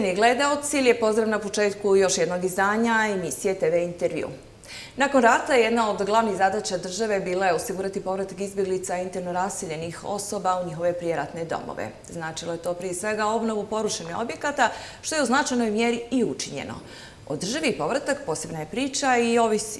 Cijeni gledalci, lijep pozdrav na početku još jednog izdanja emisije TV Intervju. Nakon rata jedna od glavnih zadaća države bila je osigurati povratak izbjeglica interno rasiljenih osoba u njihove prijeratne domove. Značilo je to prije svega obnovu porušenih objekata, što je u značajnoj mjeri i učinjeno. Održivi povratak posebna je priča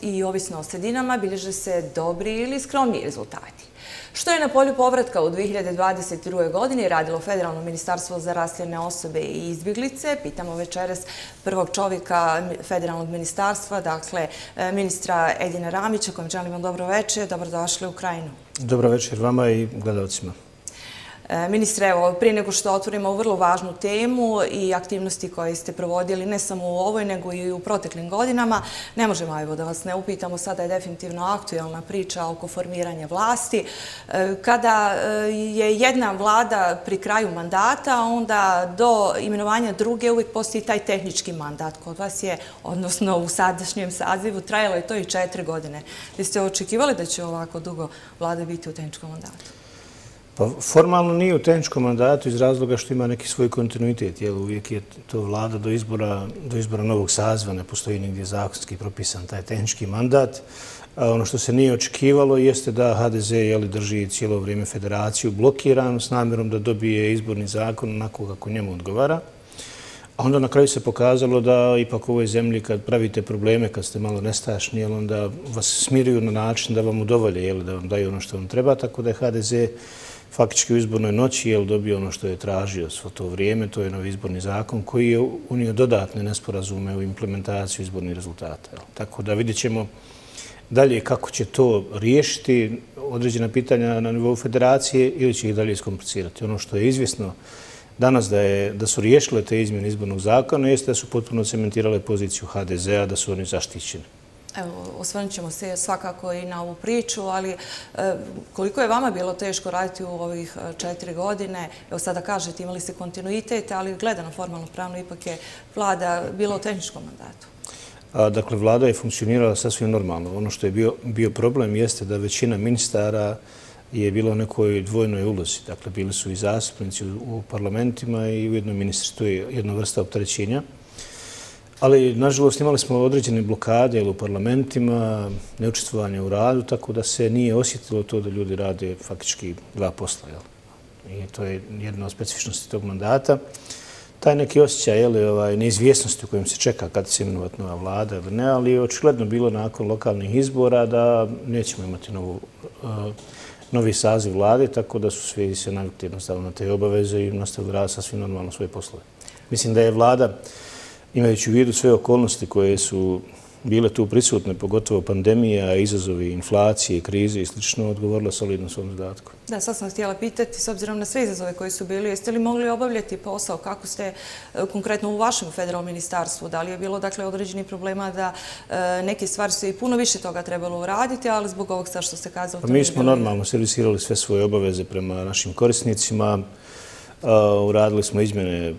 i ovisno o sredinama bilježe se dobri ili skromni rezultati. Što je na polju povratka u 2022. godini radilo Federalno ministarstvo za rastljene osobe i izbjeglice? Pitamo večeras prvog čovjeka Federalnog ministarstva, dakle e, ministra Edina Ramića, kojem želimo dobro večer. Dobrodošli u Krajinu. Dobro večer vama i gledalcima. E, ministre, evo, prije nego što otvorimo vrlo važnu temu i aktivnosti koje ste provodili ne samo u ovoj, nego i u proteklim godinama, ne možemo evo, da vas ne upitamo, sada je definitivno aktuelna priča oko formiranja vlasti. E, kada e, je jedna vlada pri kraju mandata, onda do imenovanja druge uvijek postoji taj tehnički mandat. Kod vas je, odnosno u sadašnjem sazivu, trajalo je to i četiri godine. Vi ste očekivali da će ovako dugo vlada biti u tehničkom mandatu? Pa formalno nije u tehničkom mandatu iz razloga što ima neki svoj kontinuitet. Jel, uvijek je to vlada do izbora, do izbora novog sazva, ne postoji nigdje zakonski propisan taj tehnički mandat. A ono što se nije očekivalo jeste da HDZ jeli, drži cijelo vrijeme federaciju blokiran s namjerom da dobije izborni zakon onako kako njemu odgovara. A onda na kraju se pokazalo da ipak u ovoj zemlji kad pravite probleme, kad ste malo nestašni, onda vas smiruju na način da vam udovolje, jel, da vam daju ono što vam treba. Tako da je HDZ faktički u izbornoj noći je dobio ono što je tražio svo to vrijeme, to je novi izborni zakon koji je unio dodatne nesporazume u implementaciju izbornih rezultata. Tako da vidjet ćemo dalje kako će to riješiti određena pitanja na nivou federacije ili će ih dalje iskomplicirati. Ono što je izvjesno danas da, je, da su riješile te izmjene izbornog zakona jeste da su potpuno cementirale poziciju HDZ-a, da su oni zaštićeni. Evo, osvrnit ćemo se svakako i na ovu priču, ali e, koliko je vama bilo teško raditi u ovih e, četiri godine? Evo sada kažete, imali ste kontinuitet, ali gledano formalno pravno ipak je vlada bilo u tehničkom mandatu. Dakle, vlada je funkcionirala sasvim normalno. Ono što je bio, bio problem jeste da većina ministara je bilo u nekoj dvojnoj ulozi. Dakle, bili su i zastupnici u parlamentima i u jednom ministrstvu. To je jedna vrsta optrećenja. Ali, nažalost, imali smo određene blokade u parlamentima, neučestvovanje u radu, tako da se nije osjetilo to da ljudi rade faktički dva posla. I to je jedna od specifičnosti tog mandata. Taj neki osjećaj ovaj, neizvjesnosti u kojem se čeka kad se imenovati nova vlada ili ne, ali je očigledno bilo nakon lokalnih izbora da nećemo imati novu, uh, novi saziv vlade, tako da su svi se navikli jednostavno na te obaveze i nastavili rad sasvim normalno svoje poslove. Mislim da je vlada imajući u vidu sve okolnosti koje su bile tu prisutne, pogotovo pandemija, izazovi, inflacije, krize i sl. odgovorila solidno svom zadatku. Da, sad sam htjela pitati, s obzirom na sve izazove koje su bili, jeste li mogli obavljati posao? Kako ste e, konkretno u vašem federalnom ministarstvu? Da li je bilo dakle, određeni problema da e, neke stvari su i puno više toga trebalo uraditi, ali zbog ovog što ste kazali... Pa mi smo normalno servisirali sve svoje obaveze prema našim korisnicima. Uradili smo izmjene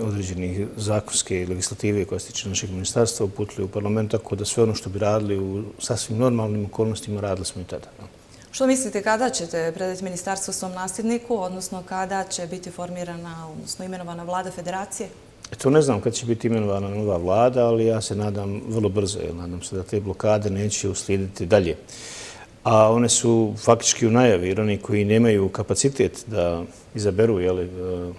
određenih zakonske legislative koje se tiče našeg ministarstva, uputili u parlament, tako da sve ono što bi radili u sasvim normalnim okolnostima radili smo i tada. Što mislite, kada ćete predati ministarstvo svom nasljedniku, odnosno kada će biti formirana, odnosno imenovana vlada federacije? E, to ne znam kada će biti imenovana nova vlada, ali ja se nadam vrlo brzo. Nadam se da te blokade neće uslijediti dalje a one su faktički u najavi, jer oni koji nemaju kapacitet da izaberu jeli, e,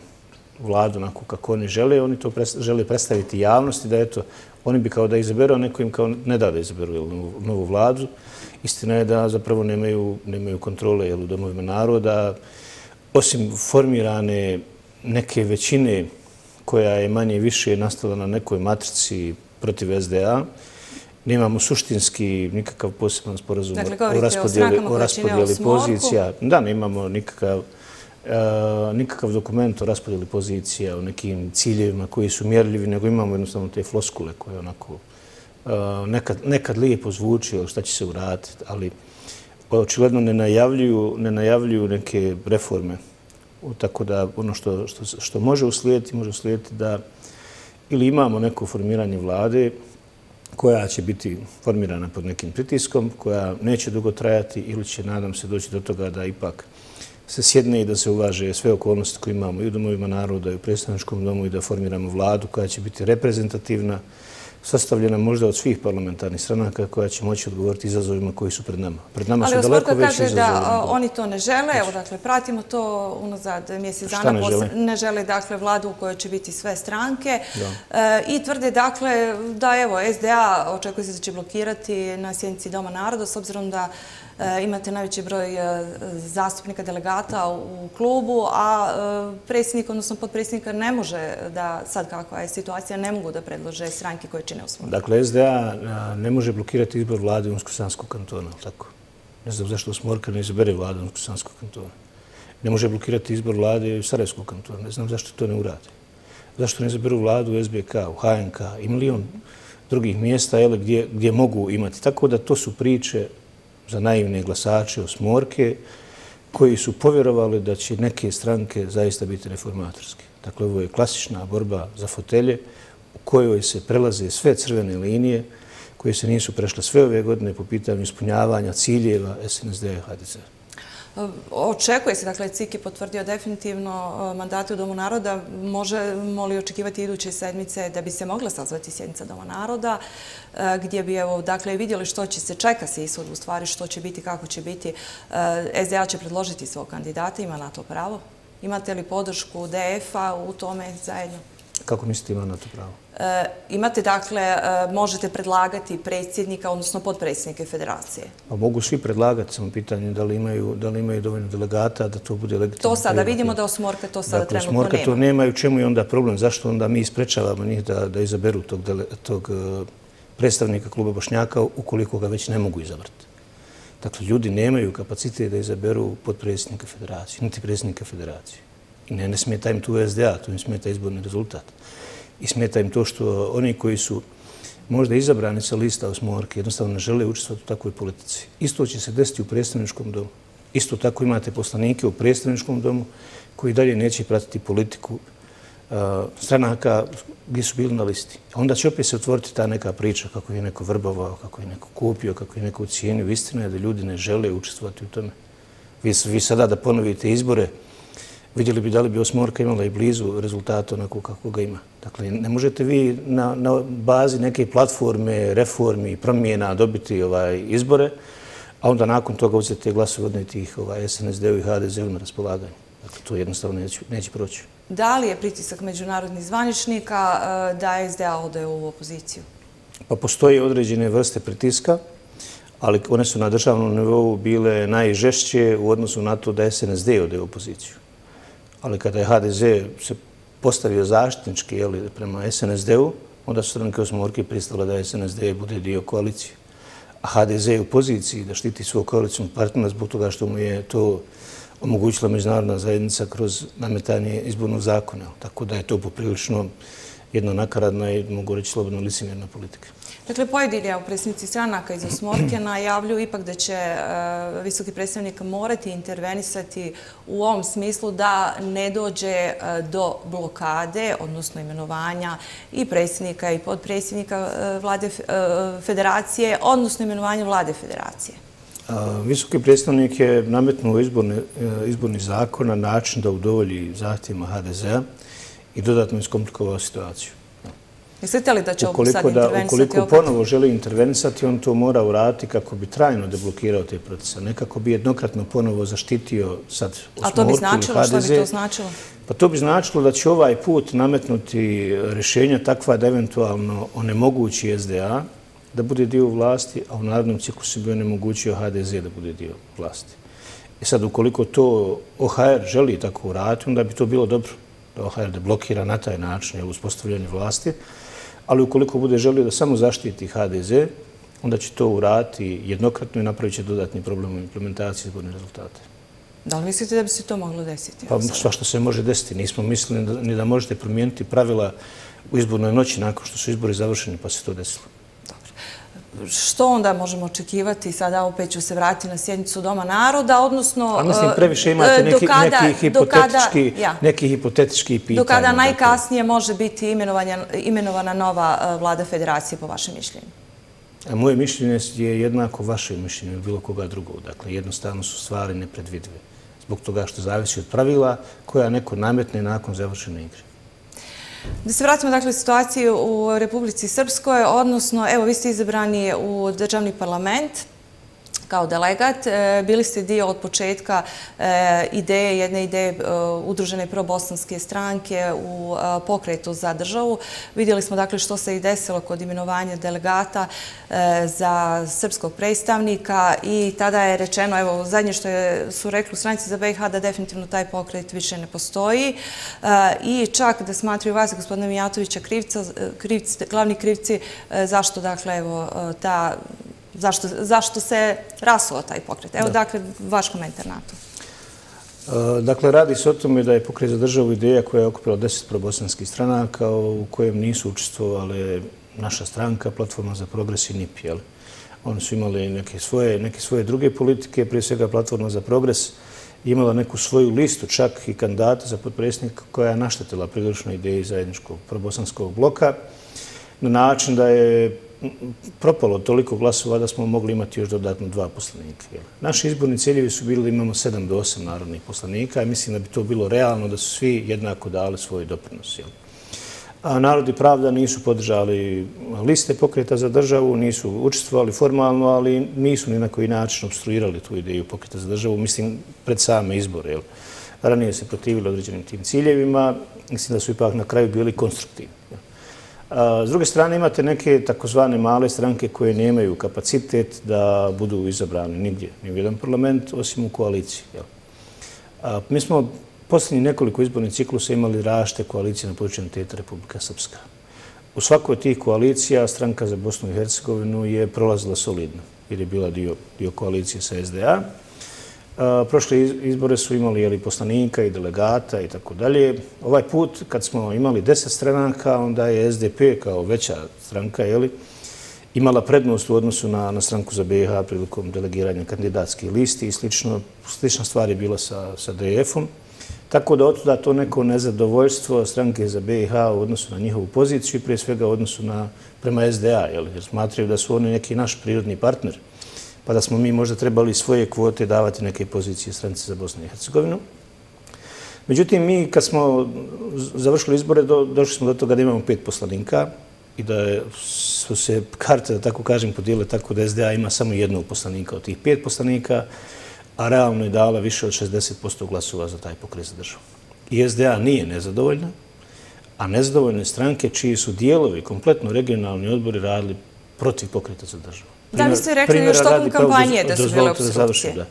vladu onako kako oni žele, oni to žele predstaviti javnosti, da eto, oni bi kao da izaberu, a neko im kao ne da da izaberu novu vladu. Istina je da zapravo nemaju, nemaju kontrole jeli, u domovima naroda, osim formirane neke većine koja je manje i više nastala na nekoj matrici protiv SDA, nemamo suštinski nikakav poseban sporazum dakle, o raspodijeli, o pozicija. Da, nemamo nikakav, nikakav dokument o raspodijeli pozicija, o nekim ciljevima koji su mjerljivi, nego imamo jednostavno te floskule koje onako uh, nekad, nekad lijepo zvuči, šta će se uraditi, ali očigledno ne najavljuju, ne najavljuju neke reforme. Tako da ono što, što, što može uslijediti, može uslijediti da ili imamo neko formiranje vlade, koja će biti formirana pod nekim pritiskom, koja neće dugo trajati ili će, nadam se, doći do toga da ipak se sjedne i da se uvaže sve okolnosti koje imamo i u domovima naroda i u predstavničkom domu i da formiramo vladu koja će biti reprezentativna, sastavljena možda od svih parlamentarnih stranaka koja će moći odgovoriti izazovima koji su pred nama. Pred nama su daleko veći izazovi. Ali kaže da oni to ne žele, evo dakle, pratimo to unazad mjesec dana. Šta ne žele? Ne žele dakle vladu u kojoj će biti sve stranke e, i tvrde dakle da evo SDA očekuje se da će blokirati na sjednici Doma naroda s obzirom da E, imate najveći broj e, zastupnika, delegata u klubu, a e, predsjednik, odnosno podpredsjednika, ne može da, sad kakva je situacija, ne mogu da predlože stranke koje čine u Dakle, SDA ne može blokirati izbor vlade Unsko-Sanskog kantona, tako? Ne znam zašto Smorka ne izabere vlade Unsko-Sanskog kantona. Ne može blokirati izbor vlade Sarajevskog kantona, ne znam zašto to ne urade. Zašto ne izaberu vladu u SBK, u HNK i milion drugih mjesta gdje, gdje mogu imati. Tako da to su priče za naivne glasače osmorke koji su povjerovali da će neke stranke zaista biti reformatorske. Dakle, ovo je klasična borba za fotelje u kojoj se prelaze sve crvene linije koje se nisu prešle sve ove godine po pitanju ispunjavanja ciljeva SNSD i HDZ. Očekuje se, dakle, CIK je potvrdio definitivno e, mandate u Domu naroda. Možemo li očekivati iduće sedmice da bi se mogla sazvati sjednica Doma naroda, e, gdje bi, evo, dakle, vidjeli što će se, čeka se ishod u stvari, što će biti, kako će biti. E, SDA će predložiti svog kandidata, ima na to pravo? Imate li podršku DF-a u tome zajedno? Kako mislite ima na to pravo? E, imate, dakle, e, možete predlagati predsjednika, odnosno podpredsjednike federacije? Pa mogu svi predlagati, samo pitanje da li imaju, da li imaju dovoljno delegata, da to bude legitimno. To sada vidimo da Osmorka to sada dakle, trenutno nema. Osmorka to nema i u čemu je onda problem? Zašto onda mi isprečavamo njih da, da izaberu tog, tog e, predstavnika kluba Bošnjaka ukoliko ga već ne mogu izabrati? Dakle, ljudi nemaju kapacitet da izaberu podpredsjednika federacije, niti predsjednika federacije. Ne, ne smeta im tu SDA, to im smeta izborni rezultat i smeta im to što oni koji su možda izabrani sa lista osmorke jednostavno ne žele učestvati u takvoj politici. Isto će se desiti u predstavničkom domu. Isto tako imate poslanike u predstavničkom domu koji dalje neće pratiti politiku stranaka gdje su bili na listi. Onda će opet se otvoriti ta neka priča kako je neko vrbovao, kako je neko kupio, kako je neko ucijenio. Istina je da ljudi ne žele učestvovati u tome. Vi, Vi sada da ponovite izbore, vidjeli bi da li bi Osmorka imala i blizu rezultata onako kako ga ima. Dakle, ne možete vi na, na bazi neke platforme, reformi, promjena dobiti ovaj izbore, a onda nakon toga uzeti glasove odneti ih ovaj, SNSD-u i HDZ-u na raspolaganje. Dakle, to jednostavno neće, neće proći. Da li je pritisak međunarodnih zvaničnika eh, da SDA ode u opoziciju? Pa postoje određene vrste pritiska, ali one su na državnom nivou bile najžešće u odnosu na to da SNSD ode u opoziciju ali kada je HDZ se postavio zaštitnički prema SNSD-u, onda su stranke osmorke pristala da SNSD bude dio koalicije. A HDZ je u poziciji da štiti svog koalicijnog partnera zbog toga što mu je to omogućila međunarodna zajednica kroz nametanje izbornog zakona. Tako da je to poprilično jedna nakaradna i mogu reći slobodno licimjerna politika. Dakle, pojedini u predsjednici stranaka iz Osmorke najavljuju ipak da će e, visoki predstavnik morati intervenisati u ovom smislu da ne dođe e, do blokade, odnosno imenovanja i predsjednika i podpredsjednika e, vlade federacije, odnosno imenovanja vlade federacije. Visoki predstavnik je nametnuo izborni zakon na način da udovolji zahtjevima HDZ-a i dodatno iskomplikovao situaciju. Mislite li da će ovo sad intervenisati opet? Ukoliko ponovo želi intervenisati, on to mora uraditi kako bi trajno deblokirao te procese, ne kako bi jednokratno ponovo zaštitio sad Osmorku A to bi značilo? Što bi to značilo? Pa to bi značilo da će ovaj put nametnuti rješenja takva da eventualno onemogući SDA da bude dio vlasti, a u narodnom ciklusu bi onemogućio HDZ da bude dio vlasti. I sad, ukoliko to OHR želi tako uraditi, onda bi to bilo dobro da OHR deblokira na taj način uspostavljanje vlasti ali ukoliko bude želio da samo zaštiti HDZ, onda će to urati jednokratno i napravit će dodatni problem u implementaciji izborne rezultate. Da li mislite da bi se to moglo desiti? Pa sva što se može desiti. Nismo mislili ni da možete promijeniti pravila u izbornoj noći nakon što su izbori završeni, pa se to desilo što onda možemo očekivati, sada opet ću se vratiti na sjednicu Doma naroda, odnosno... A mislim, previše imate neki, neki, hipotetički, ja. neki hipotetički pitanje. Do kada dakle. najkasnije može biti imenovana nova vlada federacije, po vašem mišljenju? A moje mišljenje je jednako vaše mišljenje bilo koga drugog. Dakle, jednostavno su stvari nepredvidive. zbog toga što zavisi od pravila koja neko nametne nakon završene igre. Da se vratimo dakle situaciju u Republici Srpskoj, odnosno, evo, vi ste izabrani u državni parlament, kao delegat. E, bili ste dio od početka e, ideje, jedne ideje e, udružene probosanske stranke u pokretu za državu. Vidjeli smo dakle što se i desilo kod imenovanja delegata za srpskog predstavnika i tada je rečeno, evo zadnje što su rekli u stranici za BiH da definitivno taj pokret više ne postoji i čak da smatruju vas, gospodine Mijatovića, krivca, glavni krivci zašto dakle evo ta zašto se rasuo taj pokret. Evo, dakle, vaš komentar na to. E, dakle, radi se o tome da je pokret za državu ideja koja je okupila deset probosanskih stranaka u kojem nisu učestvovali naša stranka, Platforma za progres i NIP. Oni su imali neke svoje druge politike, prije svega Platforma za progres imala neku svoju listu, čak i kandidata za podpresnika koja je naštetila prilično ideji zajedničkog probosanskog bloka na način da je propalo toliko glasova da smo mogli imati još dodatno dva poslanika. Naši izborni ciljevi su bili da imamo 7 do 8 narodnih poslanika i mislim da bi to bilo realno da su svi jednako dali svoj doprinos. A i pravda nisu podržali liste pokreta za državu, nisu učestvovali formalno, ali nisu ni na koji način obstruirali tu ideju pokreta za državu, mislim, pred same izbore. Ranije se protivili određenim tim ciljevima, mislim da su ipak na kraju bili konstruktivni. S druge strane imate neke takozvane male stranke koje nemaju kapacitet da budu izabrani nigdje, ni u jedan parlament, osim u koaliciji. Mi smo posljednji nekoliko izbornih ciklusa imali rašte koalicije na području Teta Republika Srpska. U svakoj od tih koalicija stranka za Bosnu i Hercegovinu je prolazila solidno, jer je bila dio koalicije sa SDA. E, prošle izbore su imali poslanika i delegata i tako dalje. Ovaj put, kad smo imali deset stranaka, onda je SDP kao veća stranka imala prednost u odnosu na na stranku za BiH prilikom delegiranja kandidatskih listi i slično. slična stvar je bila sa sa DF-om. Tako da otuda to neko nezadovoljstvo stranke za BiH u odnosu na njihovu poziciju i prije svega u odnosu na, prema SDA, jer smatraju da su oni neki naš prirodni partner pa da smo mi možda trebali svoje kvote davati neke pozicije stranice za Bosnu i Hercegovinu. Međutim, mi kad smo završili izbore, došli smo do toga da imamo pet poslanika i da su se karte, da tako kažem, podijele tako da SDA ima samo jednog poslanika od tih pet poslanika, a realno je dala više od 60% glasova za taj pokret za državu. I SDA nije nezadovoljna, a nezadovoljne stranke čiji su dijelovi, kompletno regionalni odbori, radili protiv pokreta za državu. Da li ste rekli još tokom kampanje da su bile obstrukcije?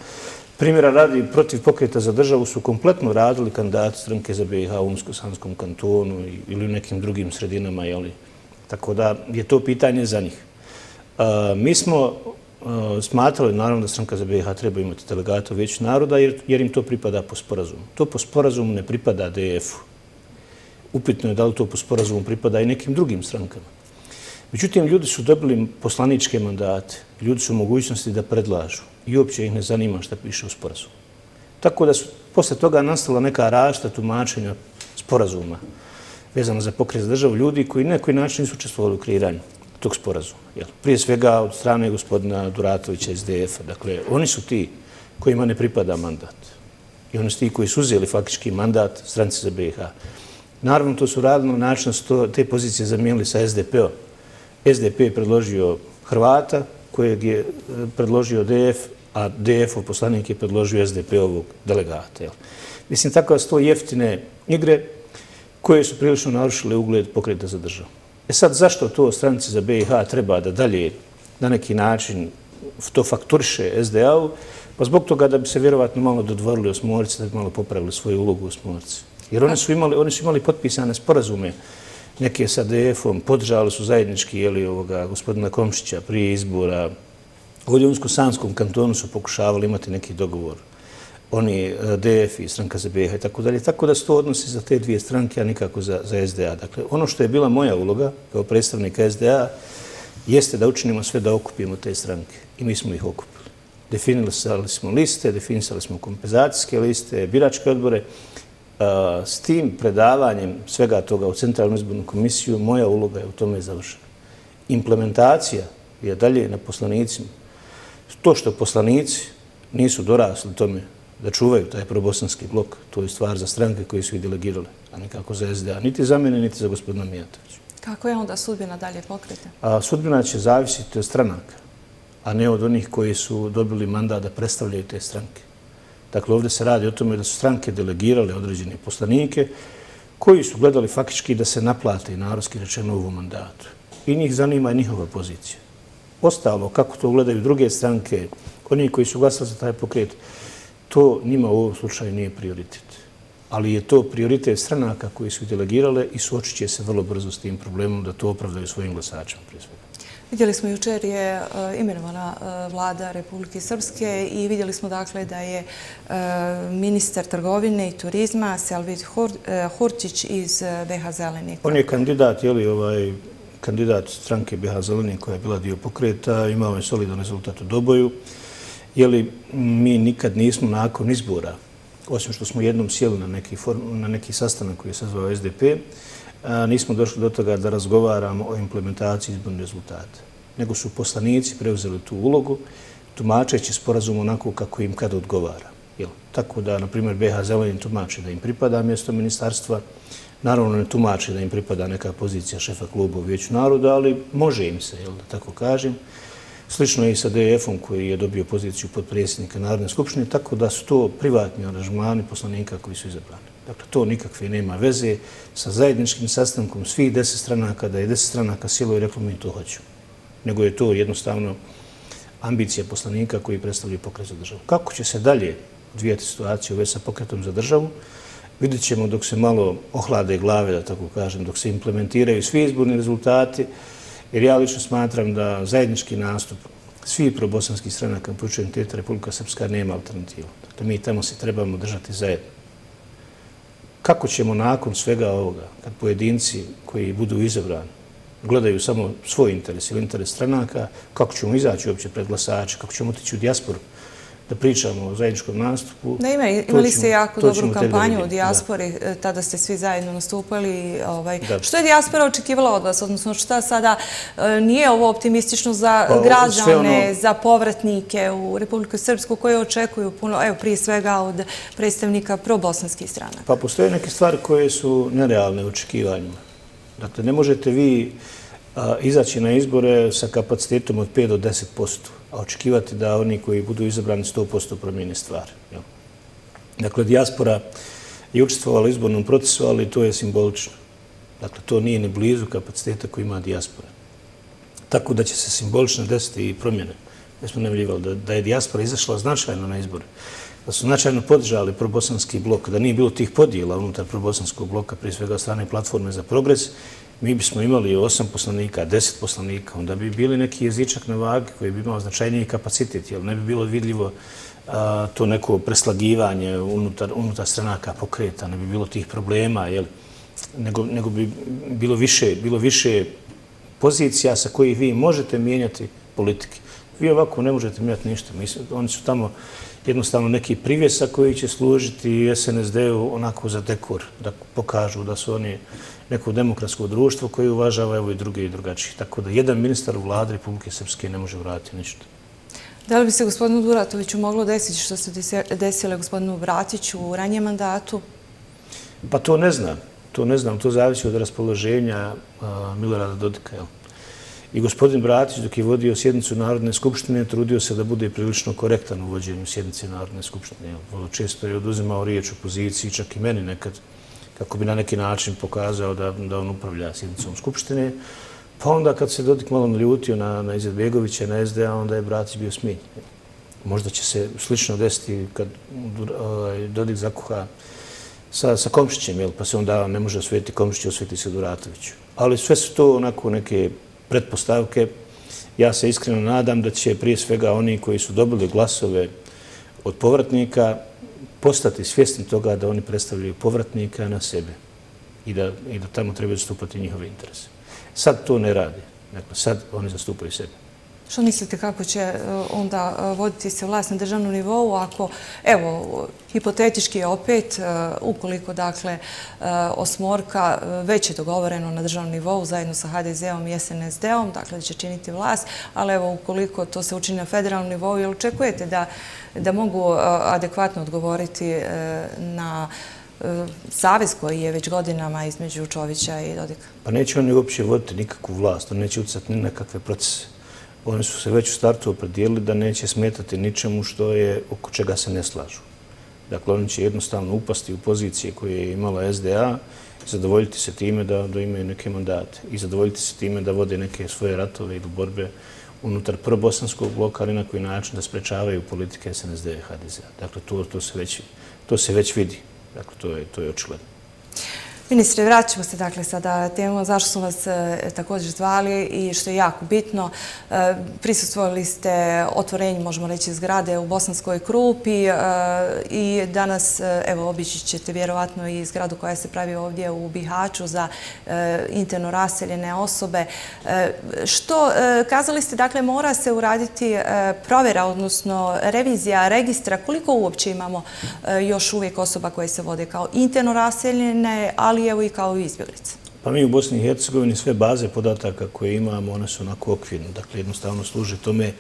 Primjera radi protiv pokreta za državu su kompletno radili kandidati stranke za BiH u Umsko-Sanskom kantonu ili u nekim drugim sredinama. Tako da je to pitanje za njih. Mi smo smatrali, naravno, da stranka za BiH treba imati delegata u veću naroda jer im to pripada po sporazumu. To po sporazumu ne pripada DF-u. Upitno je da li to po sporazumu pripada i nekim drugim strankama. Međutim, ljudi su dobili poslaničke mandate, ljudi su u mogućnosti da predlažu i uopće ih ne zanima šta piše u sporazumu. Tako da su posle toga nastala neka rašta tumačenja sporazuma vezano za pokret za državu ljudi koji na koji način nisu učestvovali u kreiranju tog sporazuma. Prije svega od strane gospodina Duratovića iz DF-a. Dakle, oni su ti kojima ne pripada mandat. I oni su ti koji su uzeli faktički mandat stranice za BiH. Naravno, to su radili na način da su te pozicije zamijenili sa SDP-om SDP je predložio Hrvata, kojeg je eh, predložio DF, a DF-ov poslanik je predložio SDP-ovog delegata. Mislim, tako da su to jeftine igre koje su prilično narušile ugled pokreta za državu. E sad, zašto to stranice za BiH treba da dalje na neki način to fakturiše SDA-u? Pa zbog toga da bi se vjerovatno malo dodvorili osmorci, da bi malo popravili svoju ulogu osmorci. Jer oni su imali potpisane sporazume neke sa DF-om, podržali su zajednički gospodina Komšića prije izbora. U Ljunsko-Sanskom kantonu su pokušavali imati neki dogovor. Oni, e, DF i stranka za BiH i tako dalje. Tako da se to odnosi za te dvije stranke, a nikako za SDA. Dakle, ono što je bila moja uloga kao predstavnika SDA jeste da učinimo sve da okupimo te stranke. I mi smo ih okupili. Definisali smo liste, definisali smo kompenzacijske liste, biračke odbore. S tim predavanjem svega toga u Centralnu izbornu komisiju, moja uloga je u tome završena. Implementacija je dalje na poslanicima. To što poslanici nisu dorasli tome da čuvaju taj probosanski blok. To je stvar za stranke koje su i delegirale, a nekako za SDA. Niti za mene, niti za gospodina Mijatovića. Kako je onda sudbina dalje pokreta? A sudbina će zavisiti od stranaka, a ne od onih koji su dobili mandat da predstavljaju te stranke. Dakle, ovdje se radi o tome da su stranke delegirale određene poslanike koji su gledali faktički da se naplate narodski rečeno u mandatu. I njih zanima njihova pozicija. Ostalo, kako to gledaju druge stranke, oni koji su glasali za taj pokret, to njima u ovom slučaju nije prioritet. Ali je to prioritet stranaka koji su delegirale i suočit će se vrlo brzo s tim problemom da to opravdaju svojim glasačima prije svega. Vidjeli smo jučer je e, imenovana e, vlada Republike Srpske i vidjeli smo dakle da je e, ministar trgovine i turizma Selvid Hurčić iz BH Zelenika. On je kandidat, je li ovaj kandidat stranke BH Zeleni koja je bila dio pokreta, imao je solidan rezultat u Doboju. Je li mi nikad nismo nakon izbora, osim što smo jednom sjeli na neki, na neki sastanak koji je sazvao SDP, nismo došli do toga da razgovaramo o implementaciji izbornih rezultata. Nego su poslanici preuzeli tu ulogu, tumačeći sporazum onako kako im kada odgovara. Tako da, na primjer, BH Zelenin tumači da im pripada mjesto ministarstva, naravno ne tumači da im pripada neka pozicija šefa kluba u Vijeću naroda, ali može im se, da tako kažem. Slično je i sa DF-om koji je dobio poziciju podpredsjednika Narodne skupštine, tako da su to privatni aranžmani poslanika koji su izabrani. Dakle, to nikakve nema veze sa zajedničkim sastankom svih deset stranaka, da je deset stranaka silo i reklo mi to hoću. Nego je to jednostavno ambicija poslanika koji predstavljaju pokret za državu. Kako će se dalje odvijati situaciju već sa pokretom za državu, vidjet ćemo dok se malo ohlade glave, da tako kažem, dok se implementiraju svi izborni rezultati, jer ja lično smatram da zajednički nastup svi probosanskih stranaka, počujem teta Republika Srpska, nema alternativu. Dakle, mi tamo se trebamo držati zajedno kako ćemo nakon svega ovoga, kad pojedinci koji budu izabrani gledaju samo svoj interes ili interes stranaka, kako ćemo izaći uopće pred glasače, kako ćemo otići u dijasporu, da pričamo o zajedničkom nastupu. Da ima, imali ste jako dobru kampanju u dijaspori, e, tada ste svi zajedno nastupali. Ovaj, što je dijaspora očekivala od vas? Odnosno, šta sada e, nije ovo optimistično za pa, građane, ono- za povratnike u Republiku Srpsku koje očekuju puno, evo prije svega od predstavnika pro-bosanskih strana? Pa postoje neke stvari koje su nerealne očekivanjima. Dakle, ne možete vi izaći na izbore sa kapacitetom od 5 do 10 posto a očekivati da oni koji budu izabrani 100% promijene stvari. Dakle, dijaspora je učestvovala u izbornom procesu, ali to je simbolično. Dakle, to nije ni blizu kapaciteta koji ima dijaspora. Tako da će se simbolično desiti i promjene. Mi smo da da je dijaspora izašla značajno na izbore, da su značajno podržali probosanski blok, da nije bilo tih podijela unutar probosanskog bloka, prije svega strane platforme za progres, mi bismo imali osam poslanika, deset poslanika, onda bi bili neki jezičak na vagi koji bi imao značajniji kapacitet, jer ne bi bilo vidljivo to neko preslagivanje unutar, unutar stranaka pokreta, ne bi bilo tih problema, jel? Nego, nego bi bilo više, bilo više pozicija sa kojih vi možete mijenjati politike. Vi ovako ne možete mijenjati ništa. Mislim, oni su tamo jednostavno neki privjesak koji će služiti SNSD-u onako za dekor, da pokažu da su oni neko demokratsko društvo koje uvažava evo i druge i drugačije. Tako da jedan ministar u vladi Republike Srpske ne može vratiti ništa. Da li bi se gospodinu Duratoviću moglo desiti što se desile gospodinu Vratiću u ranjem mandatu? Pa to ne znam. To ne znam. To zavisi od raspoloženja Milorada Dodika. I gospodin Bratić, dok je vodio sjednicu Narodne skupštine, trudio se da bude prilično korektan u vođenju sjednice Narodne skupštine. Vrlo često je oduzimao riječ u poziciji, čak i meni nekad kako bi na neki način pokazao da, da on upravlja sjednicom Skupštine. Pa onda kad se Dodik malo naljutio na, na Izetbegovića, na SDA, onda je Bratić bio smijen. Možda će se slično desiti kad ovaj, Dodik zakuha sa, sa Komšićem, jel? pa se onda ne može osvetiti Komšiću, osvetiti se Duratoviću. Ali sve su to onako neke pretpostavke. Ja se iskreno nadam da će prije svega oni koji su dobili glasove od povratnika postati svjesni toga da oni predstavljaju povratnika na sebe i da, i da tamo trebaju zastupati njihove interese. Sad to ne radi. Dakle, sad oni zastupaju sebe. Što mislite kako će e, onda e, voditi se vlast na državnom nivou ako, evo, hipotetički je opet, e, ukoliko, dakle, osmorka već je dogovoreno na državnom nivou zajedno sa HDZ-om i SNSD-om, dakle, da će činiti vlast, ali evo, ukoliko to se učini na federalnom nivou, jel očekujete da, da mogu adekvatno odgovoriti na savez koji je već godinama između Čovića i Dodika? Pa neće oni uopće voditi nikakvu vlast, on neće ucati ni kakve procese oni su se već u startu opredijelili da neće smetati ničemu što je oko čega se ne slažu. Dakle, oni će jednostavno upasti u pozicije koje je imala SDA i zadovoljiti se time da, da imaju neke mandate i zadovoljiti se time da vode neke svoje ratove ili borbe unutar probosanskog bloka, ali na koji način da sprečavaju politike SNSD i HDZ-a. Dakle, to, to, se već, to se već vidi. Dakle, to je, to je očigledno. Ministre, vraćamo se dakle sada temu zašto smo vas e, također zvali i što je jako bitno. E, prisustvovali ste otvorenju, možemo reći, zgrade u Bosanskoj Krupi e, i danas, evo, obići ćete vjerovatno i zgradu koja se pravi ovdje u Bihaću za interno raseljene osobe. Što, kazali ste, dakle, mora se uraditi provjera, odnosno revizija registra. Koliko uopće imamo još uvijek osoba koje se vode kao interno raseljene, ali ali evo i kao izbjeglice. Pa mi u Bosni i Hercegovini sve baze podataka koje imamo, one su onako okvirne. Dakle, jednostavno služi tome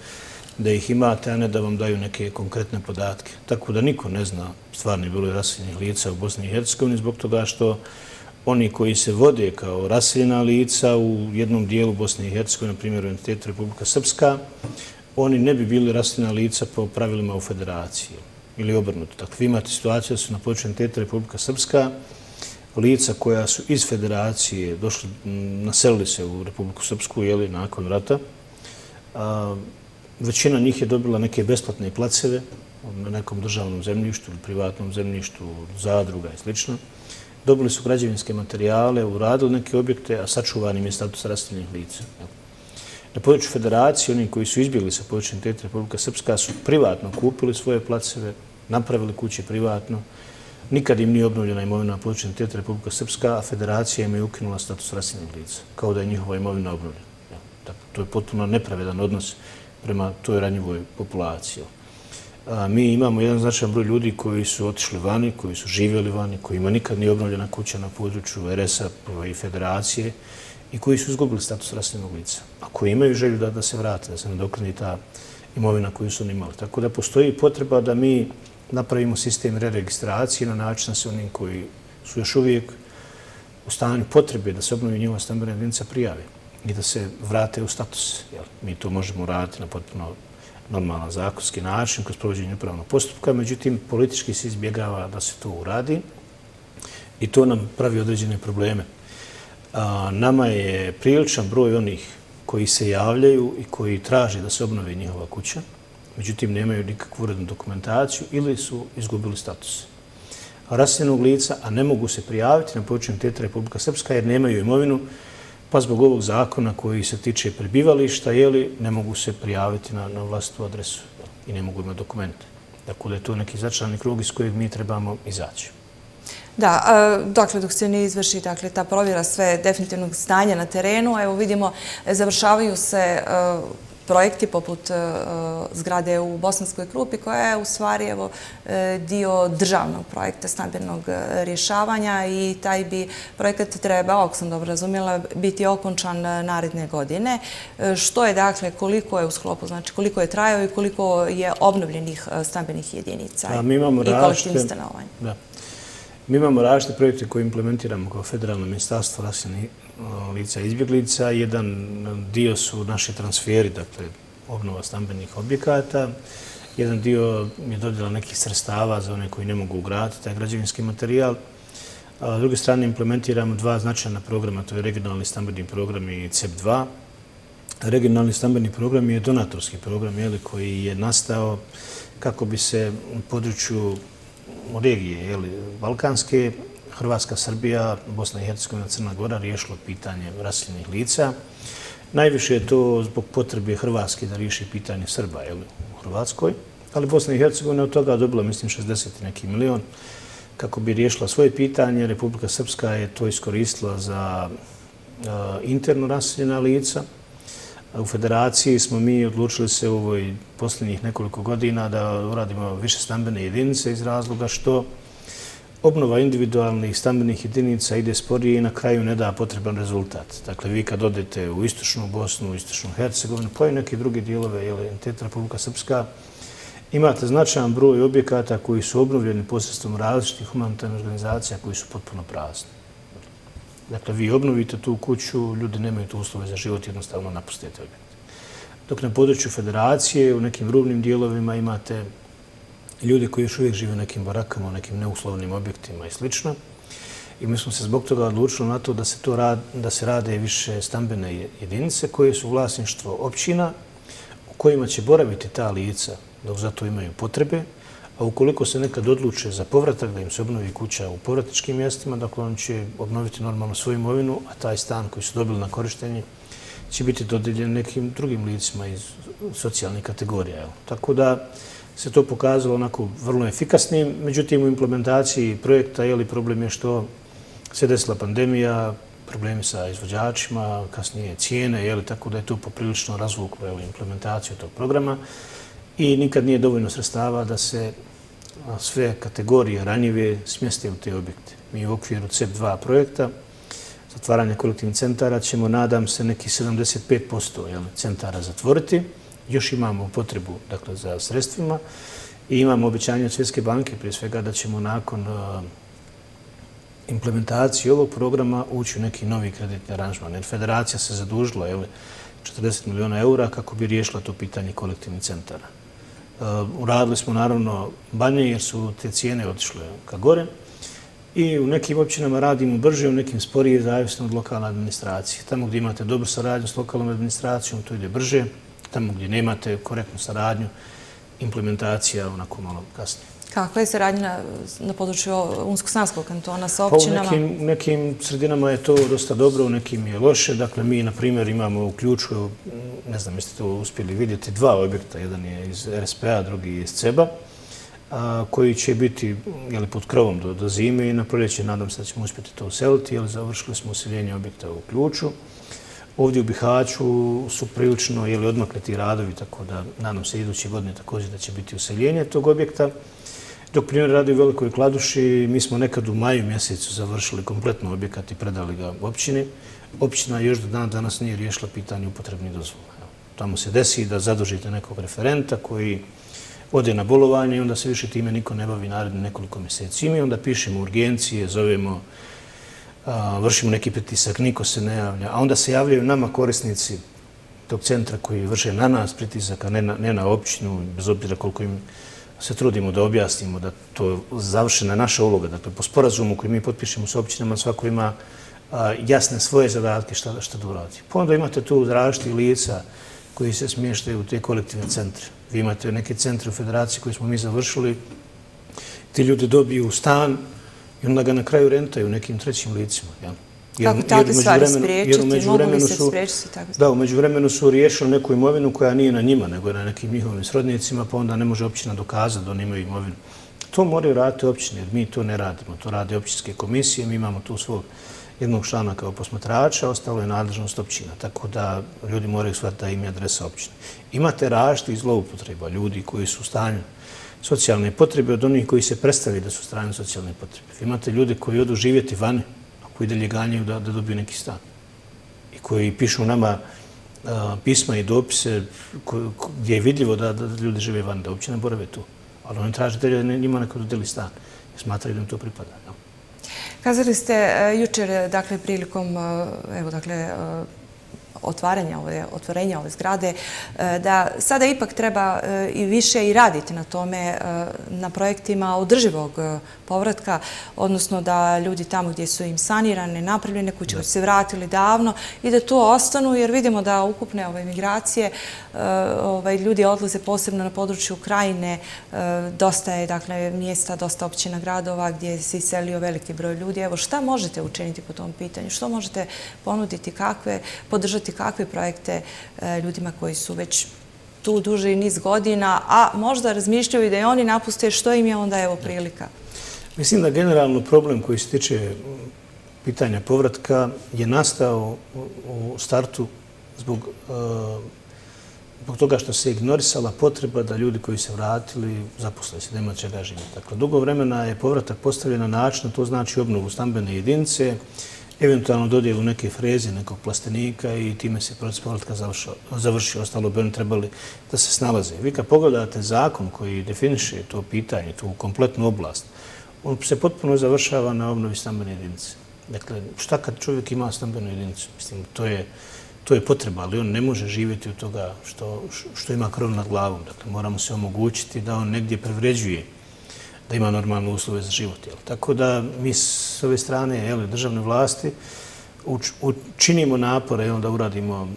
da ih imate, a ne da vam daju neke konkretne podatke. Tako da niko ne zna stvarni broj raseljenih lica u Bosni i Hercegovini zbog toga što oni koji se vode kao raseljena lica u jednom dijelu Bosne i Hercegovine, na primjer u entitetu Republika Srpska, oni ne bi bili raseljena lica po pravilima u federaciji ili obrnuto. Dakle, vi imate situaciju da su na početku entitetu Republika Srpska, lica koja su iz federacije došli, naselili se u Republiku Srpsku, jeli, nakon rata. Većina njih je dobila neke besplatne placeve na nekom državnom zemljištu ili privatnom zemljištu, zadruga i sl. Dobili su građevinske materijale, uradili neke objekte, a sačuvan im je status rastavljenih lica. Na području federacije, oni koji su izbjegli sa područjem Tete Republika Srpska su privatno kupili svoje placeve, napravili kuće privatno, Nikad im nije obnovljena imovina na području Teta Republika Srpska, a federacija im je ukinula status rasilnog lica, kao da je njihova imovina obnovljena. To je potpuno nepravedan odnos prema toj ranjivoj populaciji. Mi imamo jedan značajan broj ljudi koji su otišli vani, koji su živjeli vani, kojima nikad nije obnovljena kuća na području RS-a i federacije i koji su izgubili status raseljenog lica, a koji imaju želju da, da se vrate, da se nadoknadi ta imovina koju su imali. Tako da postoji potreba da mi napravimo sistem re-registracije na način da se onim koji su još uvijek u stanju potrebe da se obnovi njihova stambena jedinica prijave i da se vrate u status. Mi to možemo raditi na potpuno normalan zakonski način kroz provođenje upravnog postupka, međutim, politički se izbjegava da se to uradi i to nam pravi određene probleme. Nama je priličan broj onih koji se javljaju i koji traže da se obnove njihova kuća, međutim nemaju nikakvu urednu dokumentaciju ili su izgubili status rasljenog lica, a ne mogu se prijaviti na počinu Teta Republika Srpska jer nemaju imovinu, pa zbog ovog zakona koji se tiče prebivališta, jeli, ne mogu se prijaviti na, na vlastitu adresu i ne mogu imati dokumente. Dakle, je to neki začalni krug iz kojeg mi trebamo izaći. Da, dakle, dok se ne izvrši dakle, ta provjera sve definitivnog stanja na terenu, evo vidimo, e, završavaju se e, projekti poput e, zgrade u Bosanskoj Krupi, koja je u stvari evo, e, dio državnog projekta stambenog e, rješavanja i taj bi projekat trebao, ako sam dobro razumjela, biti okončan naredne godine. Što je, dakle, koliko je u sklopu, znači koliko je trajao i koliko je obnovljenih stambenih jedinica i kolektivnih stanovanja? Mi imamo različite projekte koje implementiramo kao federalno ministarstvo Ono, lica izbjeglica. Jedan dio su naši transferi, dakle, obnova stambenih objekata. Jedan dio je dodjela nekih sredstava za one koji ne mogu ugraditi taj građevinski materijal. A s druge strane, implementiramo dva značajna programa, to je regionalni stambeni program i CEP2. Regionalni stambeni program je donatorski program koji je nastao kako bi se u području regije Balkanske, Hrvatska, Srbija, Bosna i Hercegovina, Crna Gora riješilo pitanje raseljenih lica. Najviše je to zbog potrebe Hrvatske da riješi pitanje Srba u Hrvatskoj, ali Bosna i Hercegovina od toga dobila, mislim, 60 neki milion kako bi riješila svoje pitanje. Republika Srpska je to iskoristila za interno raseljena lica, U federaciji smo mi odlučili se u ovoj posljednjih nekoliko godina da uradimo više stambene jedinice iz razloga što obnova individualnih stambenih jedinica ide sporije i na kraju ne da potreban rezultat. Dakle, vi kad odete u istočnu Bosnu, u istočnu Hercegovinu, pa i neke druge dijelove, jel, entiteta Republika Srpska, imate značajan broj objekata koji su obnovljeni posredstvom različitih humanitarnih organizacija koji su potpuno prazni. Dakle, vi obnovite tu kuću, ljudi nemaju tu uslove za život, jednostavno napustite objekt. Dok na području federacije, u nekim rubnim dijelovima imate ljudi koji još uvijek žive u nekim barakama, u nekim neuslovnim objektima i sl. I mi smo se zbog toga odlučili na to da se, to rad, da se rade više stambene jedinice koje su vlasništvo općina u kojima će boraviti ta lica dok za to imaju potrebe, a ukoliko se nekad odluče za povratak da im se obnovi kuća u povratičkim mjestima, dakle on će obnoviti normalno svoju imovinu, a taj stan koji su dobili na korištenje će biti dodeljen nekim drugim licima iz socijalnih kategorija. Tako da se to pokazalo onako vrlo efikasnim. Međutim, u implementaciji projekta je li problem je što se desila pandemija, problemi sa izvođačima, kasnije cijene, je li tako da je to poprilično razvuklo implementaciju tog programa i nikad nije dovoljno sredstava da se sve kategorije ranjive smjeste u te objekte. Mi u okviru CEP2 projekta zatvaranja kolektivnih centara ćemo, nadam se, neki 75% centara zatvoriti. Još imamo potrebu dakle, za sredstvima i imamo običanje od Svjetske banke, prije svega, da ćemo nakon e, implementacije ovog programa ući u neki novi kreditni aranžman. Jer federacija se zadužila 40 miliona eura kako bi riješila to pitanje kolektivnih centara. E, uradili smo naravno banje jer su te cijene otišle ka gore i u nekim općinama radimo brže, u nekim sporije, zavisno od lokalne administracije. Tamo gdje imate dobru saradnju s lokalnom administracijom, to ide brže. Tamo gdje nemate korektnu saradnju, implementacija onako malo kasnije. Kakva je saradnja na području Unsko-Sanskog kantona sa općinama? Pa u nekim sredinama je to dosta dobro, u nekim je loše. Dakle, mi, na primjer, imamo u ključu, ne znam, jeste to uspjeli vidjeti, dva objekta. Jedan je iz RSPA, drugi je iz CEBA, koji će biti pod krovom do zime i na proljeće nadam se da ćemo uspjeti to useliti, jer završili smo useljenje objekta u ključu. Ovdje u Bihaću su prilično odmakli ti radovi, tako da nadam se iduće godine također da će biti useljenje tog objekta. Dok primjer radi u Velikoj Kladuši, mi smo nekad u maju mjesecu završili kompletno objekat i predali ga općini. Općina još do dana danas nije riješila pitanje upotrebnih dozvola. Tamo se desi da zadužite nekog referenta koji ode na bolovanje i onda se više time niko ne bavi naredne nekoliko mjeseci. I mi onda pišemo urgencije, zovemo, vršimo neki pritisak, niko se ne javlja. A onda se javljaju nama korisnici tog centra koji vrše na nas pritisak, a ne na općinu, bez obzira koliko im se trudimo da objasnimo da to je završena naša uloga. Dakle, po sporazumu koji mi potpišemo s općinama, svako ima jasne svoje zadatke šta da uradi. Pa onda imate tu različiti lica koji se smještaju u te kolektivne centre. Vi imate neke centre u federaciji koje smo mi završili. Ti ljudi dobiju stan i onda ga na kraju rentaju nekim trećim licima. Kako takve stvari spriječiti? Mogu li se spriječiti tako? Da, umeđu vremenu su riješili neku imovinu koja nije na njima, nego je na nekim njihovim srodnicima, pa onda ne može općina dokazati da oni imaju imovinu. To moraju raditi općine, jer mi to ne radimo. To rade općinske komisije, mi imamo tu svog jednog člana kao posmatrača, ostalo je nadležnost općina. Tako da ljudi moraju shvatiti da im je adresa općine. Imate rašti zloupotreba ljudi koji su u stanju socijalne potrebe od onih koji se predstavljaju da su strane socijalne potrebe. Imate ljude koji odu živjeti vani, koji dalje ganjaju da, da dobiju neki stan. I koji pišu nama pisma i dopise gdje je vidljivo da, da ljudi žive van, da uopće ne borave tu. Ali oni traže da njima neko dodeli stan. I smatraju da im to pripada. Ja. Kazali ste e, jučer, dakle, prilikom, e, evo, dakle, e, otvaranja ove, otvorenja ove zgrade, e, da sada ipak treba e, i više i raditi na tome, e, na projektima održivog povratka, odnosno da ljudi tamo gdje su im sanirane, napravljene kuće, se vratili davno i da tu ostanu, jer vidimo da ukupne ove migracije ovaj, ljudi odlaze posebno na području Ukrajine, dosta je dakle, mjesta, dosta općina gradova gdje se iselio veliki broj ljudi. Evo, šta možete učiniti po tom pitanju? Što možete ponuditi, kakve, podržati kakve projekte e, ljudima koji su već tu duže i niz godina, a možda razmišljaju i da i oni napuste što im je onda evo prilika? Mislim da generalno problem koji se tiče pitanja povratka je nastao u startu zbog, eh, zbog toga što se ignorisala potreba da ljudi koji se vratili zaposle se, da ima čega živjeti. Dakle, dugo vremena je povratak postavljen na način, to znači obnovu stambene jedinice, eventualno dodijelu neke freze, nekog plastenika i time se proces povratka završio. Ostalo bi oni trebali da se snalaze. Vi kad pogledate zakon koji definiše to pitanje, tu kompletnu oblast, on se potpuno završava na obnovi stambene jedinice. Dakle, šta kad čovjek ima stambenu jedinicu? Mislim, to je, to je potreba, ali on ne može živjeti od toga što, što ima krov nad glavom. Dakle, moramo se omogućiti da on negdje prevređuje da ima normalne uslove za život. Jel? Tako da mi s ove strane jel, državne vlasti učinimo napore jel, da uradimo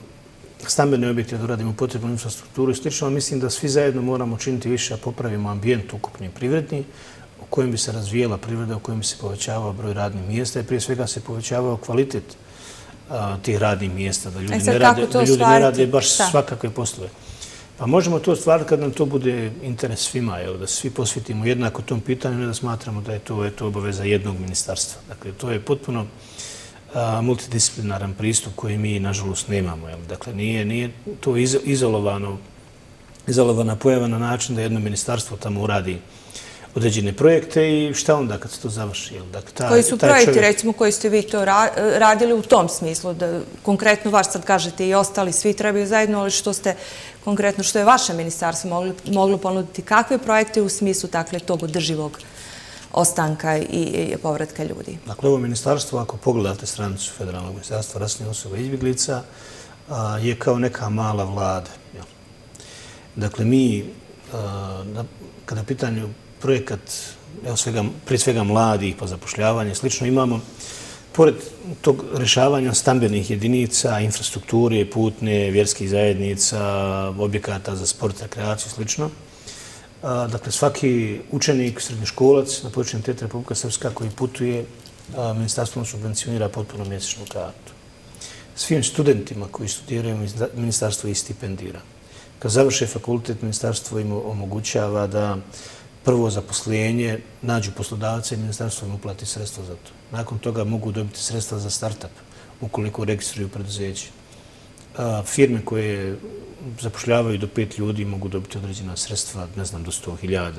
stambene objekte, da uradimo potrebnu infrastrukturu i slično. Mislim da svi zajedno moramo činiti više, a popravimo ambijent ukupni privredni, kojem bi se razvijela privreda, u kojem bi se povećavao broj radnih mjesta i prije svega se povećavao kvalitet tih radnih mjesta, da ljudi, e ne, rade, da ljudi ne rade baš svakakve poslove. Pa možemo to stvariti kad nam to bude interes svima, jel, da svi posvetimo jednako tom pitanju, ne da smatramo da je to, je to obaveza jednog ministarstva. Dakle, to je potpuno a, multidisciplinaran pristup koji mi, nažalost, nemamo. Jel. Dakle, nije, nije to izolovano, izolovana pojava na način da jedno ministarstvo tamo uradi određene projekte i šta onda kad se to završi? Dakle, ta, koji su projekti, recimo, koji ste vi to radili u tom smislu? Da, konkretno, vaš sad kažete i ostali svi trebaju zajedno, ali što ste konkretno, što je vaše ministarstvo moglo, moglo ponuditi? Kakve projekte u smislu takle, tog održivog ostanka i, i povratka ljudi? Dakle, ovo ministarstvo, ako pogledate stranicu Federalnog ministarstva rasnih osoba i izbjeglica, a, je kao neka mala vlada. Dakle, mi, a, na, kada pitanju projekat evo svega, prije svega mladih pa zapošljavanje, Slično imamo, pored tog rešavanja stambenih jedinica, infrastrukture, putne, vjerskih zajednica, objekata za sport, rekreaciju, slično. Dakle, svaki učenik, srednjoškolac na području Teta Republika Srpska koji putuje, ministarstvo subvencionira potpuno mjesečnu kartu. Svim studentima koji studiraju, ministarstvo i stipendira. Kad završe fakultet, ministarstvo im omogućava da prvo zaposlenje, nađu poslodavce i ministarstvo im uplati sredstva za to. Nakon toga mogu dobiti sredstva za start-up ukoliko registruju preduzeće. Firme koje zapošljavaju do pet ljudi mogu dobiti određena sredstva, ne znam, do 100.000,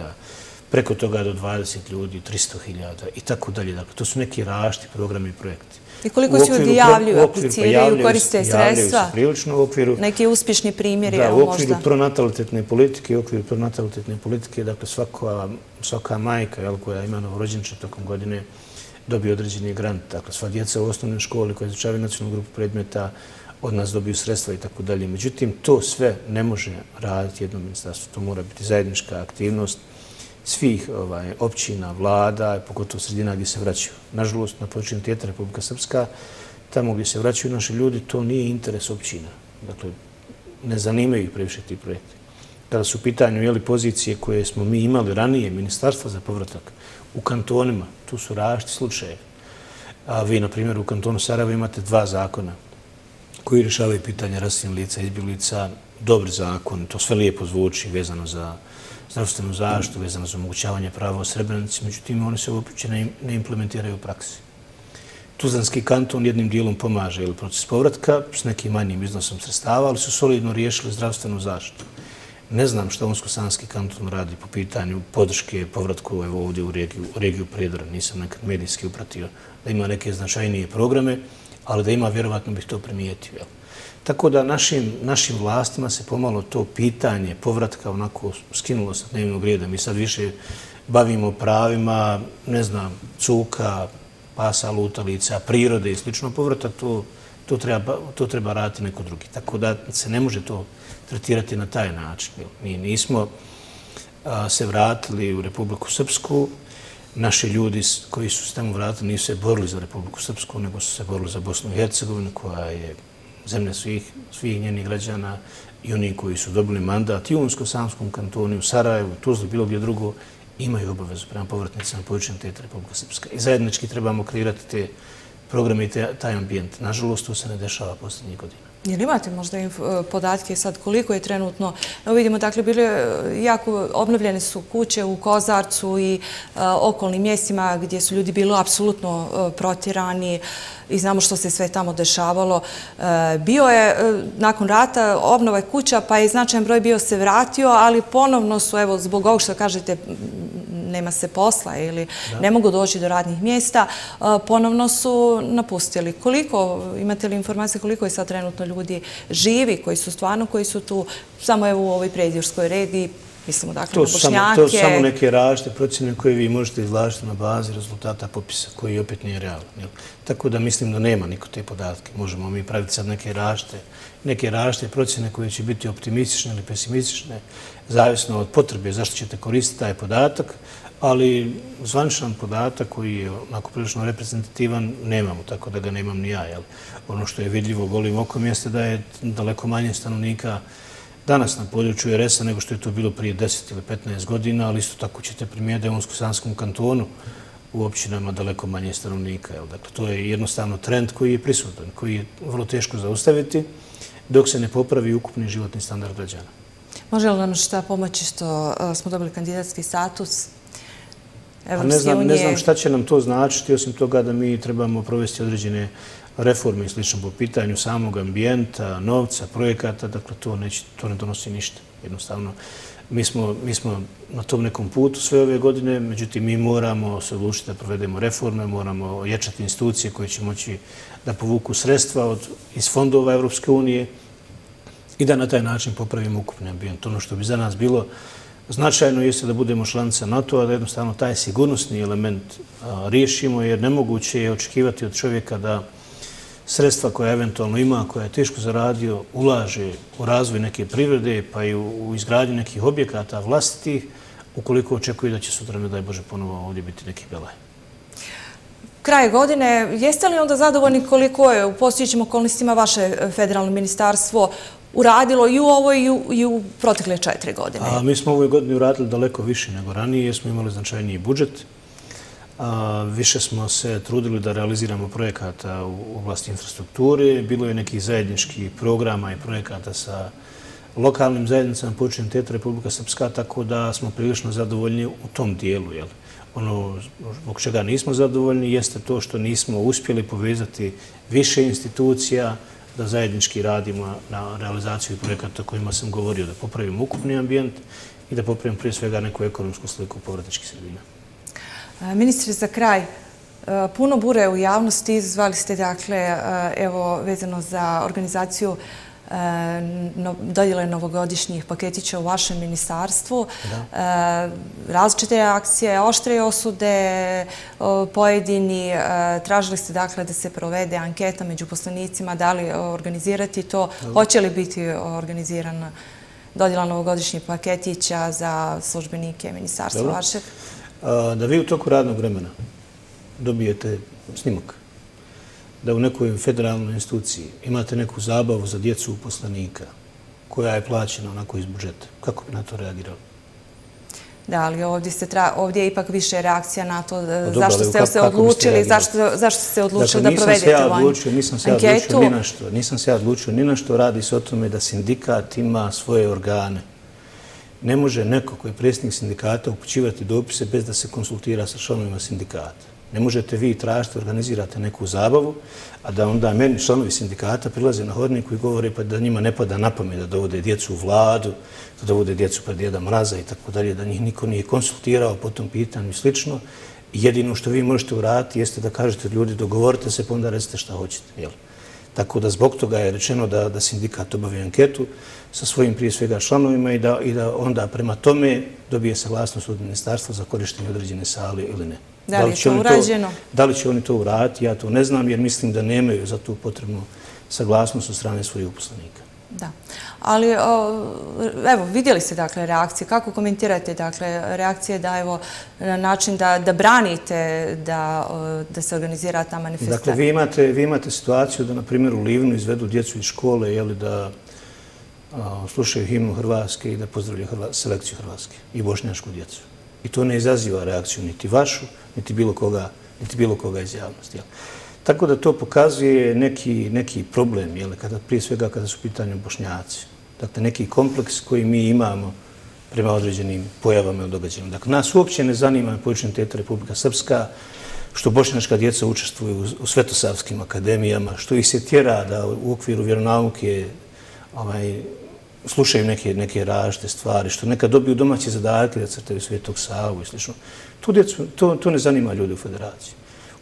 preko toga do 20 ljudi, 300.000 i tako dalje. Dakle, to su neki rašti programi i projekti. I koliko se ljudi javljaju, apliciraju, koriste sredstva? Javljaju se prilično u okviru... Neki uspješni primjeri, Da, u okviru pronatalitetne politike, u okviru pronatalitetne politike, dakle svaka, svaka majka jel, koja ima novorođenče tokom godine dobije određeni grant. Dakle, sva djeca u osnovnoj školi koja izučavaju nacionalnu grupu predmeta od nas dobiju sredstva i tako dalje. Međutim, to sve ne može raditi jedno ministarstvo. To mora biti zajednička aktivnost svih ovaj, općina, vlada, pogotovo sredina gdje se vraćaju. Nažalost, na počinu Tijeta Republika Srpska, tamo gdje se vraćaju naši ljudi, to nije interes općina. Dakle, ne zanimaju ih previše ti projekti. Kada su u pitanju jeli, pozicije koje smo mi imali ranije, Ministarstva za povratak, u kantonima, tu su rašti slučaje. A vi, na primjer, u kantonu Sarajeva imate dva zakona koji rješavaju pitanje rasnih lica, izbjeglica, dobri zakon, to sve lijepo zvuči vezano za zdravstvenu zaštu vezano za omogućavanje prava o Srebrenici, međutim, oni se uopće ne implementiraju u praksi. Tuzlanski kanton jednim dijelom pomaže ili proces povratka s nekim manjim iznosom sredstava, ali su solidno riješili zdravstvenu zaštu. Ne znam što Onsko-Sanski kanton radi po pitanju podrške povratku ovdje u regiju, u regiju Prijedora. Nisam nekad medijski upratio da ima neke značajnije programe, ali da ima, vjerovatno bih to primijetio. Tako da našim, našim vlastima se pomalo to pitanje povratka onako skinulo sa dnevnog reda. Mi sad više bavimo pravima, ne znam, cuka, pasa, lutalica, prirode i slično povrata, to, to, treba, to treba raditi neko drugi. Tako da se ne može to tretirati na taj način. Mi nismo a, se vratili u Republiku Srpsku, naši ljudi koji su se tamo vratili nisu se borili za Republiku Srpsku, nego su se borili za Bosnu i Hercegovinu, koja je zemlje svih, svih njenih građana i oni koji su dobili mandat i u Unsko-Samskom kantonu, u Sarajevu, Tuzli, bilo gdje drugo, imaju obavezu prema povratnicama povučenja teta Republika Srpska. I zajednički trebamo kreirati te programe i taj ambijent. Nažalost, to se ne dešava posljednjih godina. Jer imate možda e, podatke sad koliko je trenutno? Vidimo, dakle, bile e, jako obnovljene su kuće u Kozarcu i e, okolnim mjestima gdje su ljudi bili apsolutno protirani i znamo što se sve tamo dešavalo. Bio je nakon rata obnova kuća, pa je značajan broj bio se vratio, ali ponovno su, evo, zbog ovog što kažete, nema se posla ili ne mogu doći do radnih mjesta, ponovno su napustili. Koliko, imate li informacije koliko je sad trenutno ljudi živi, koji su stvarno, koji su tu samo evo u ovoj predjurskoj regiji, mislimo dakle na Bošnjake? To su samo neke različite procjene koje vi možete izlažiti na bazi rezultata popisa, koji opet nije realno. Tako da mislim da nema niko te podatke. Možemo mi praviti sad neke različite neke različite procjene koje će biti optimistične ili pesimistične, zavisno od potrebe zašto ćete koristiti taj podatak, ali zvaničan podatak koji je onako prilično reprezentativan nemamo, tako da ga nemam ni ja. Ono što je vidljivo golim okom jeste da je daleko manje stanovnika danas na području RS-a nego što je to bilo prije 10 ili 15 godina, ali isto tako ćete primijeti da je u Unsko-Sanskom kantonu u općinama daleko manje stanovnika. Dakle, to je jednostavno trend koji je prisutan, koji je vrlo teško zaustaviti dok se ne popravi ukupni životni standard građana. Može li nam šta pomoći što smo dobili kandidatski status? Ne znam šta će nam to značiti, osim toga da mi trebamo provesti određene reforme i slično po pitanju samog ambijenta, novca, projekata, dakle to ne donosi ništa. Jednostavno, mi smo na tom nekom putu sve ove godine, međutim mi moramo se odlučiti da provedemo reforme, moramo ojačati institucije koje će moći da povuku sredstva iz fondova Evropske unije i da na taj način popravimo ukupni ambijent. Ono što bi za nas bilo Značajno jeste da budemo članica NATO-a, da jednostavno taj sigurnosni element riješimo, jer nemoguće je očekivati od čovjeka da sredstva koja eventualno ima, koja je teško zaradio, ulaže u razvoj neke privrede, pa i u izgradnju nekih objekata vlastitih, ukoliko očekuje da će sutra, ne daj Bože, ponovo ovdje biti neki belaj. Kraj godine, jeste li onda zadovoljni koliko je u postojićim okolnostima vaše federalno ministarstvo uradilo i u ovoj i u protekle četiri godine? Mi smo ovoj godini uradili daleko više nego ranije, jer smo imali značajniji budžet. Više smo se trudili da realiziramo projekata u oblasti infrastrukture. Bilo je nekih zajedničkih programa i projekata sa lokalnim zajednicama počinjem Teta Republika Srpska, tako da smo prilično zadovoljni u tom dijelu. Ono zbog čega nismo zadovoljni jeste to što nismo uspjeli povezati više institucija, da zajednički radimo na realizaciju projekata kojima sam govorio, da popravimo ukupni ambijent i da popravimo prije svega neku ekonomsku sliku povratničkih sredina. E, ministri, za kraj, puno bure u javnosti izvali ste, dakle, evo, vezano za organizaciju dodjele novogodišnjih paketića u vašem ministarstvu. Različite akcije, oštre osude, pojedini. Tražili ste dakle da se provede anketa među poslanicima, da li organizirati to, hoće li biti organizirana dodjela novogodišnjih paketića za službenike ministarstva vašeg? Da vi u toku radnog vremena dobijete snimak da u nekoj federalnoj instituciji imate neku zabavu za djecu uposlenika koja je plaćena onako iz budžeta. Kako bi na to reagirali? Da, ali ovdje je ipak više reakcija na to zašto ste se odlučili, zašto ste se odlučili da provedete anketu. Nisam se ja odlučio ni na što. Nisam se ja odlučio ni na što. Radi se o tome da sindikat ima svoje organe. Ne može neko koji je predsjednik sindikata upućivati dopise bez da se konsultira sa članovima sindikata. Ne možete vi tražiti, organizirate neku zabavu, a da onda meni članovi sindikata prilaze na hodniku i govore pa da njima ne pada na pamet da dovode djecu u vladu, da dovode djecu pred jedan mraza i tako dalje, da njih niko nije konsultirao po tom pitanju i slično. Jedino što vi možete uraditi jeste da kažete ljudi dogovorite se pa onda recite šta hoćete. Tako da zbog toga je rečeno da sindikat obavi anketu sa svojim prije svega članovima i da onda prema tome dobije saglasnost od ministarstva za korištenje određene sale ili ne. Da li je to urađeno? Da li će oni to uraditi, ja to ne znam, jer mislim da nemaju za tu potrebnu saglasnost od strane svojih uposlenika. Da. Ali, evo, vidjeli ste, dakle, reakcije. Kako komentirate, dakle, reakcije da, evo, na način da branite da se organizira ta manifestacija? Dakle, vi imate situaciju da, na primjer, u Livnu izvedu djecu iz škole, jeli, da slušaju himnu Hrvatske i da pozdravljaju selekciju Hrvatske i bošnjašku djecu. I to ne izaziva reakciju niti vašu, niti bilo koga, niti bilo koga iz javnosti. Tako da to pokazuje neki, neki problem, jel, kada, prije svega kada su u pitanju bošnjaci. Dakle, neki kompleks koji mi imamo prema određenim pojavama i događajima. Dakle, nas uopće ne zanima počinjen teta Republika Srpska, što bošnjačka djeca učestvuju u svetosavskim akademijama, što ih se tjera da u okviru vjeronauke ovaj, slušaju neke, neke ražite stvari, što nekad dobiju domaće zadatke da crtaju Svetog Savu i sl. To, djecu, to, to ne zanima ljudi u federaciji.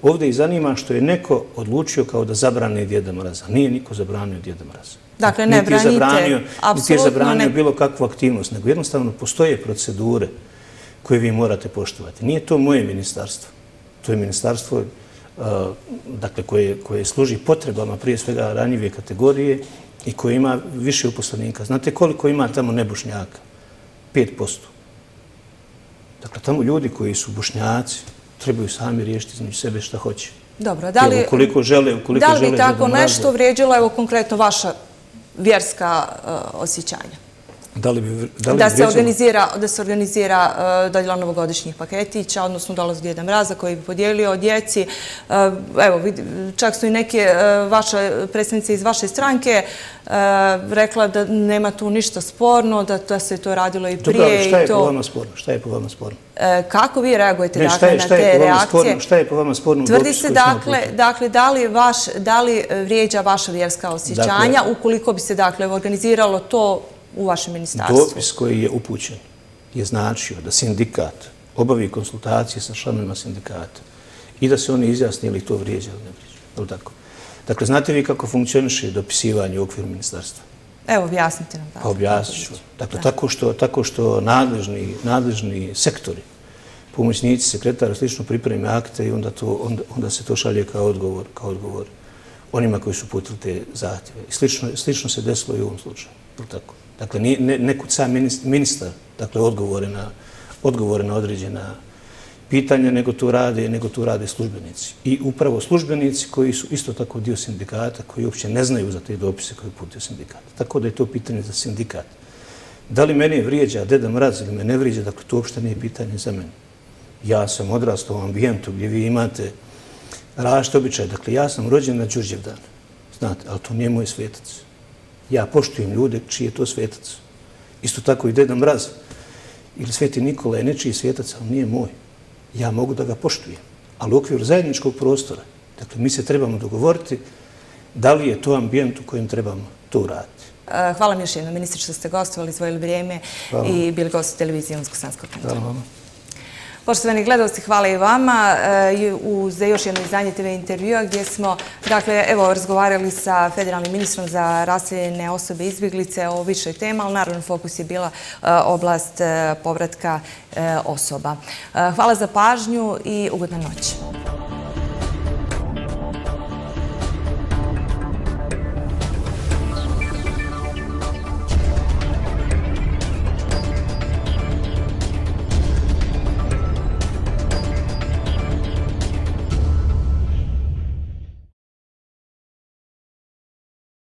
Ovdje i zanima što je neko odlučio kao da zabrane Djeda Mraza. Nije niko zabranio Djeda Mraza. Dakle, ne branite, zabranio, Niti je zabranio bilo kakvu aktivnost, nego jednostavno postoje procedure koje vi morate poštovati. Nije to moje ministarstvo. To je ministarstvo uh, dakle, koje, koje služi potrebama prije svega ranjive kategorije i koje ima više uposlenika. Znate koliko ima tamo nebušnjaka? 5%. Dakle, tamo ljudi koji su bušnjaci trebaju sami riješiti između sebe šta hoće. Dobro, da li, ukoliko žele, ukoliko da li bi tako nešto vrijeđilo, evo konkretno vaša vjerska uh, osjećanja? Da, li bi, da, li da, se organizira, da se organizira uh, dodjela novogodišnjih paketića, odnosno dolaz Djeda Mraza koji bi podijelio djeci. Uh, evo, čak su i neke uh, vaše predstavnice iz vaše stranke rekla da nema tu ništa sporno, da, da se to radilo i prije. Dobro, šta je to... po vama sporno? Šta je po vama sporno? Kako vi reagujete ne, dakle, je, na te reakcije? Sporno? Šta je po vama sporno? Tvrdi se dakle, dakle da, li vaš, da li vrijeđa vaša vjerska osjećanja dakle, ukoliko bi se dakle, organiziralo to u vašem ministarstvu? Dopis koji je upućen je značio da sindikat obavi konsultacije sa članovima sindikata i da se oni izjasni ili to vrijeđa ili ne vrijeđa. tako? Dakle, znate vi kako funkcioniše dopisivanje u okviru ministarstva? Evo, objasnite nam. Pa objasnit ću. Dakle, tako što, tako što nadležni, nadležni sektori, pomoćnici, sekretari, slično pripreme akte i onda, to, onda, onda se to šalje kao odgovor, kao odgovor onima koji su putili te zahtjeve. I slično, slično se desilo i u ovom slučaju. Tako? Dakle, ne, ne kuca ministar, dakle, odgovore na, odgovore na određena pitanja, nego tu rade, nego tu rade službenici. I upravo službenici koji su isto tako dio sindikata, koji uopće ne znaju za te dopise koje putio sindikat. Tako da je to pitanje za sindikat. Da li mene vrijeđa Deda Mraz ili me ne vrijeđa, dakle, to uopšte nije pitanje za mene. Ja sam odrastao u ambijentu gdje vi imate rašte običaje. Dakle, ja sam rođen na Đurđevdan. Znate, ali to nije moj svjetac ja poštujem ljude čiji je to svetac. Isto tako i Deda Mraz ili Sveti Nikola je nečiji svetac, ali nije moj. Ja mogu da ga poštujem. Ali u okviru zajedničkog prostora, dakle, mi se trebamo dogovoriti da li je to ambijent u kojem trebamo to uraditi. Hvala mi još jedno, ministri, što ste gostovali, izvojili vrijeme i bili gosti televizije Unsko-Sanskog Hvala vam. Poštovani gledalci, hvala i vama e, za još jedno izdanje TV intervjua gdje smo dakle, evo, razgovarali sa federalnim ministrom za raseljene osobe izbjeglice o višoj tema, ali naravno fokus je bila e, oblast e, povratka osoba. Hvala za pažnju i ugodna noć.